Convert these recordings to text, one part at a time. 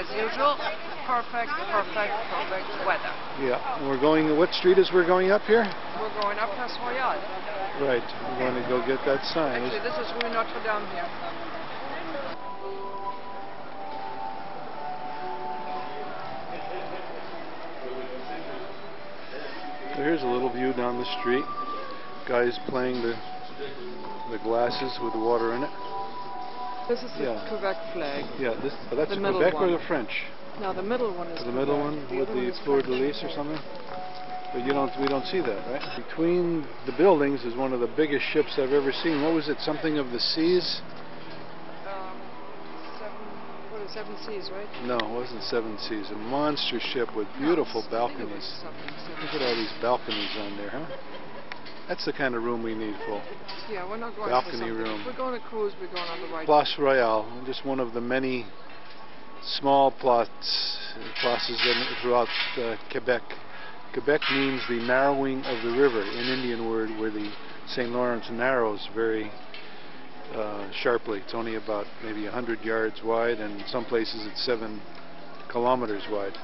as usual. Perfect, perfect, perfect weather. Yeah, we're going, what street is we're going up here? We're going up Place Royale. Right, we're going to go get that sign. Actually, this is Rue Notre Dame here. Here's a little view down the street. Guys playing the the glasses with the water in it. This is the Yeah. Quebec flag. Yeah, this oh, that's The Quebec or one. the French? Now the middle one is The middle one The with the fleur de lis or something? But you don't we don't see that, right? Between the buildings is one of the biggest ships I've ever seen. What was it? Something of the seas? Um, seven, what is seven seas, right? No, it wasn't Seven Seas. A monster ship with beautiful No, I think it was balconies. Look at all these balconies on there, huh? That's the kind of room we need full. Yeah, we're not going Balcony for something. room. If we're going to cruise, we're going on the right. Place Royale, just one of the many small plots, places in, throughout uh, Quebec. Quebec means the narrowing of the river, an Indian word where the St. Lawrence narrows very uh, sharply. It's only about maybe 100 yards wide, and in some places it's 7 kilometers wide.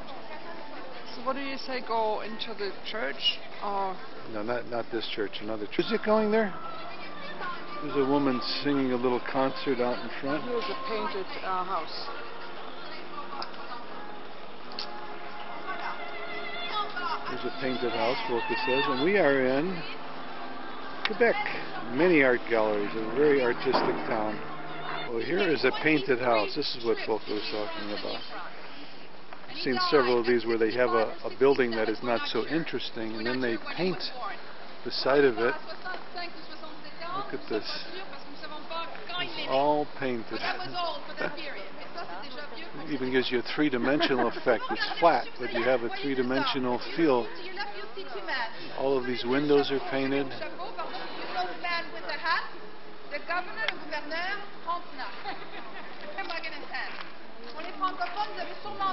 So what do you say? Go into the church or No, not not this church, another church. Is it going there? There's a woman singing a little concert out in front. here's a painted uh, house. There's a painted house, Volka says, and we are in Quebec. Many art galleries, a very artistic town. Well, here is a painted house. This is what Volka was talking about. Seen several of these where they have a, a building that is not so interesting, and then they paint the side of it. Look at this. It's all painted. It even gives you a three-dimensional effect. It's flat, but you have a three-dimensional feel. All of these windows are painted.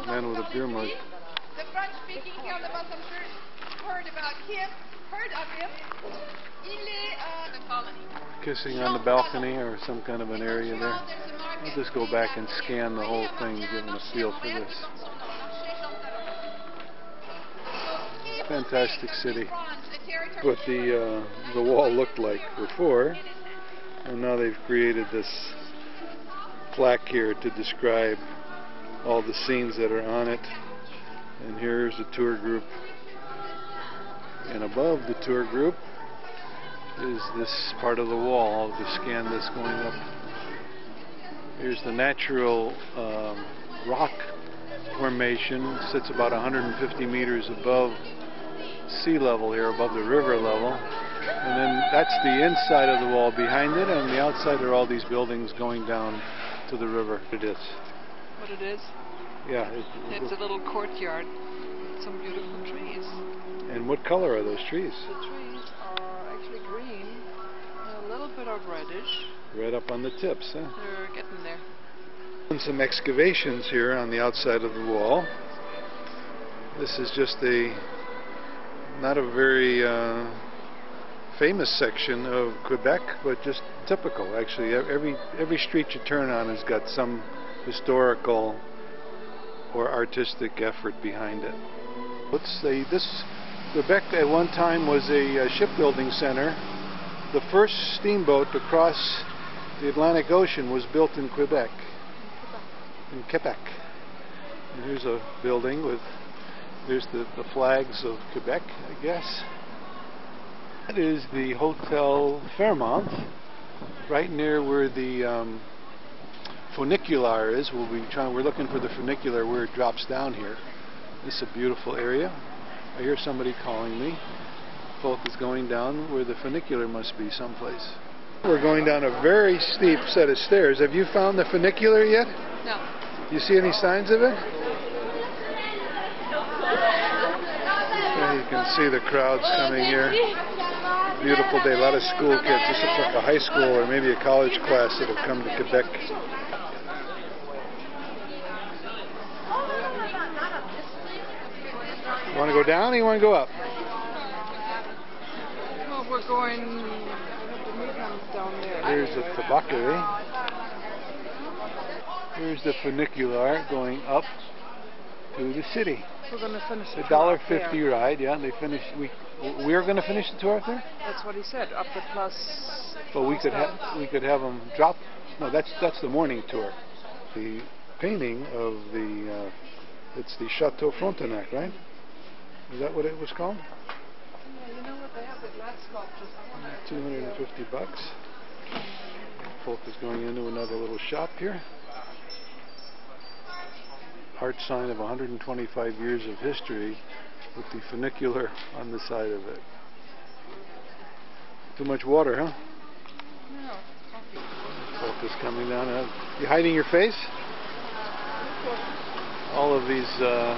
Man with a beer mug. The French-speaking here on the bus, I'm sure, heard about him, heard of him. Il est uh. Kissing on the balcony or some kind of an area there. I'll just go back and scan the whole thing give them a feel for this. Fantastic city. What the uh, the wall looked like before, and now they've created this plaque here to describe all the scenes that are on it. And here's the tour group. And above the tour group is this part of the wall. I'll scan that's going up. Here's the natural um, rock formation. sits about 150 meters above sea level here, above the river level. And then that's the inside of the wall behind it, and the outside are all these buildings going down to the river. It is. What it is? Yeah. it- It's a little courtyard. with Some beautiful trees. and what color are those trees? The trees are actually green, and a little bit of reddish. Right up on the tips, huh? They're getting there. And some excavations here on the outside of the wall. This is just a not a very uh, famous section of Quebec, but just typical. Actually, every every street you turn on has got some historical or artistic effort behind it. Let's say this Quebec at one time was a uh, shipbuilding center. The first steamboat to cross the Atlantic Ocean was built in Quebec in Quebec. And here's a building with there's the, the flags of Quebec, I guess. That is the Hotel Fairmont, right near where the um, funicular is. We'll be trying. We're looking for the funicular where it drops down here. This is a beautiful area. I hear somebody calling me. Folk is going down where the funicular must be someplace. We're going down a very steep set of stairs. Have you found the funicular yet? No. You see any signs of it? You can see the crowds coming here. Beautiful day. A lot of school kids. This looks like a high school or maybe a college class that have come to Quebec. You want to go down or you want to go up? Well, we're going. The down there. Here's the tabacary. Here's the funicular going up to the city. We're going to finish the dollar up there. fifty ride, yeah. They finish. We we're going to finish the tour up there. That's what he said. Up the plus. But we could have we could have them drop. No, that's that's the morning tour. The painting of the uh, it's the Chateau Frontenac, right? Is that what it was called? Yeah, you know what? They have glass sculptures. Two hundred and fifty bucks. Folk is going into another little shop here. Art sign of 125 years of history with the funicular on the side of it. Too much water, huh? No. Folk is coming down. Uh, you hiding your face? All of these uh,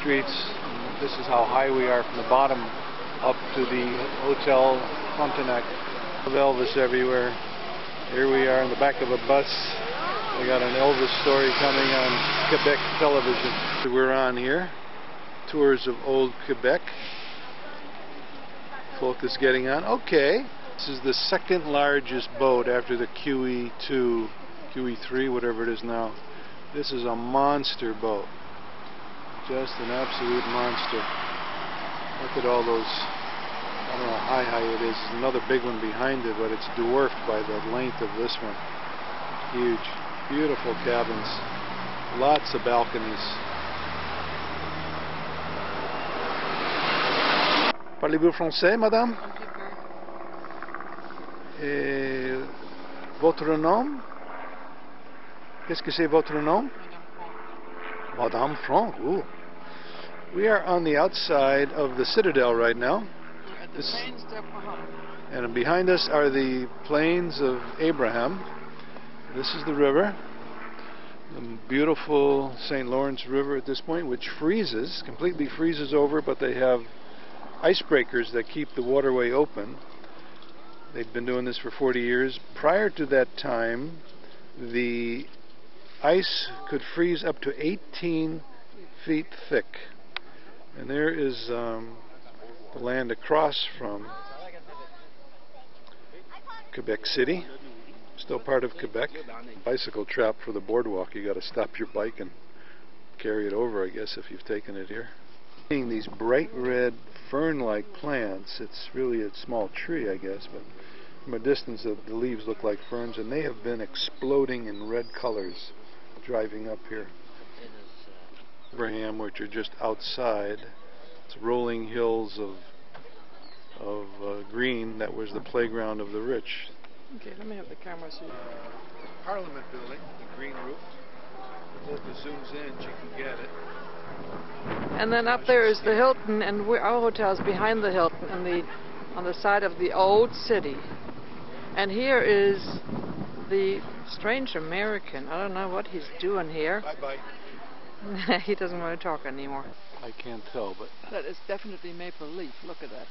streets, this is how high we are from the bottom up to the Hotel Frontenac. Of Elvis everywhere. Here we are in the back of a bus. We got an Elvis story coming on Quebec television. So we're on here. Tours of old Quebec. Folk is getting on. Okay. This is the second largest boat after the QE2, QE3, whatever it is now. This is a monster boat. Just an absolute monster. Look at all those, I don't know how high it is. There's another big one behind it, but it's dwarfed by the length of this one. Huge. Beautiful cabins. Lots of balconies. Parlez-vous français, madame? Et votre nom Qu'est-ce que c'est votre nom Madame Franck. Ooh. We are on the outside of the Citadel right now, at the Plains d'Abraham. and behind us are the plains of Abraham. This is the river, the beautiful St. Lawrence River at this point, which freezes, completely freezes over, but they have icebreakers that keep the waterway open. They've been doing this for 40 years. Prior to that time, the ice could freeze up to 18 feet thick. And there is um, the land across from Quebec City, still part of Quebec. Bicycle trap for the boardwalk. You got to stop your bike and carry it over, I guess, if you've taken it here. Seeing these bright red fern-like plants, it's really a small tree, I guess, but from a distance, the, the leaves look like ferns, and they have been exploding in red colors driving up here. Abraham, which are just outside. It's rolling hills of of uh, green that was the playground of the rich. Okay, let me have the camera so you Parliament building, the green roof. If Loka zooms in, she can get it. And then up there is the Hilton, and we our hotel is behind the Hilton, and the on the side of the old city. And here is the strange American. I don't know what he's doing here. Bye bye. he doesn't want to talk anymore. I can't tell, but That is definitely maple leaf. Look at that.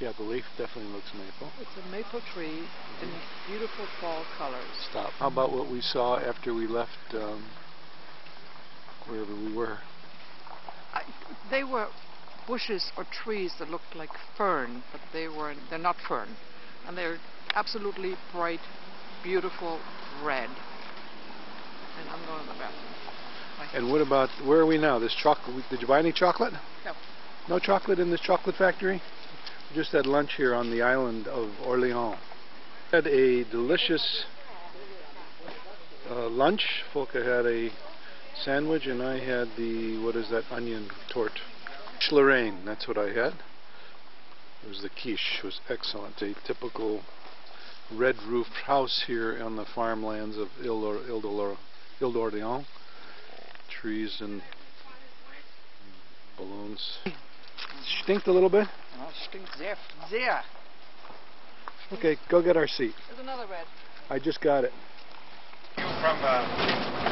yeah, the leaf definitely looks maple. It's a maple tree in beautiful fall colors. Stop. How about what we saw after we left um, wherever we were? I, they were bushes or trees that looked like fern, but they weren't. they're not fern, and they're absolutely bright, beautiful red. And I'm going to the bathroom. Bye. And what about where are we now? This chocolate. Did you buy any chocolate? No. No chocolate in this chocolate factory. We just had lunch here on the island of Orleans. Had a delicious uh, lunch. Folka had a sandwich, and I had the what is that onion tort? Quiche Lorraine. That's what I had. It was the quiche. It was excellent. A typical red roofed house here on the farmlands of Ile Ile d'Or- d'Orléans. Trees and balloons. Stinkt a little bit. Oh, stinkt sehr, sehr. Okay, go get our seat. There's another red. I just got it. from uh,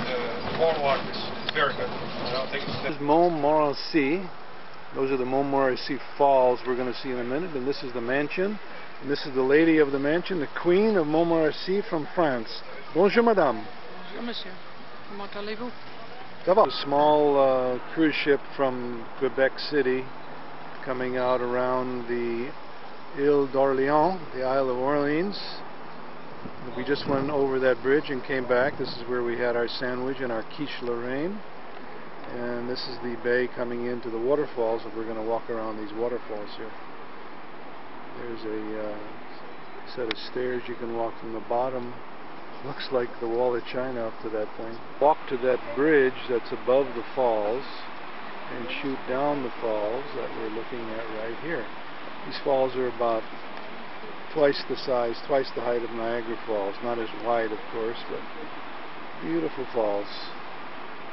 the boardwalk is, is very good. I don't think it's This is Montmorency. Those are the Montmorency Falls we're going to see in a minute. And this is the mansion. And this is the lady of the mansion, the Queen of Montmorency from France. Bonjour, madame. Bonjour, monsieur. Comment allez-vous? Ça va? A small uh, cruise ship from Quebec City coming out around the Ile d'Orléans, the Isle of Orleans. We just went over that bridge and came back. This is where we had our sandwich and our quiche Lorraine. And this is the bay coming into the waterfalls, and we're going to walk around these waterfalls here. There's a uh, set of stairs you can walk from the bottom. Looks like the wall of China up to that thing. Walk to that bridge that's above the falls and shoot down the falls that we're looking at right here. These falls are about twice the size, twice the height of Niagara Falls. Not as wide, of course, but beautiful falls.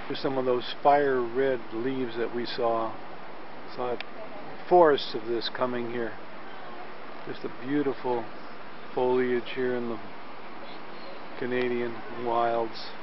There's some of those fire red leaves that we saw. Saw forests of this coming here. Just a beautiful foliage here in the Canadian wilds.